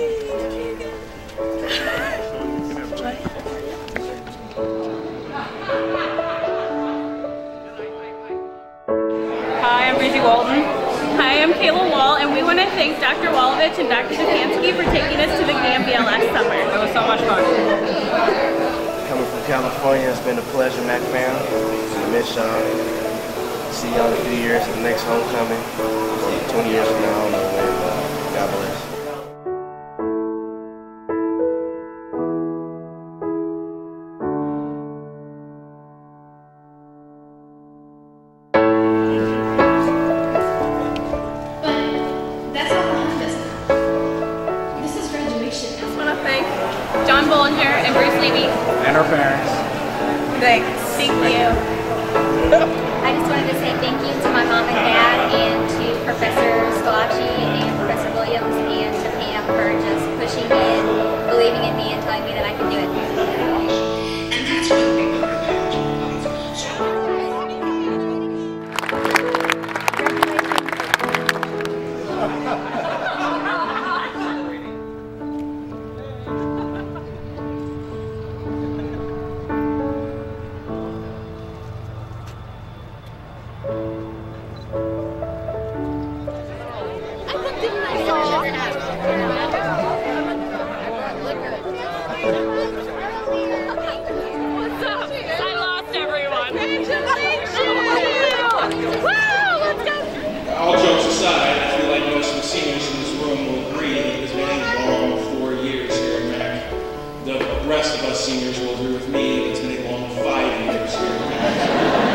Hi, I'm Bridget Walton. Hi, I'm Kayla Wall, and we want to thank Dr. Walovich and Dr. Zapansky for taking us to the Gambia last summer. It was so much fun. Coming from California, it's been a pleasure, Mac fam. I miss y'all. See y'all in a few years at the next homecoming. 20 years from now, John Bollinger and Bruce Levy. And our parents. Thanks. Thank you. I just wanted to say thank you to my mom and dad and to Professor I feel like most of the seniors in this room will agree it's been a long four years here at Mac. The rest of us seniors will agree with me it's been a long five years here at Mac.